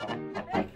Hey.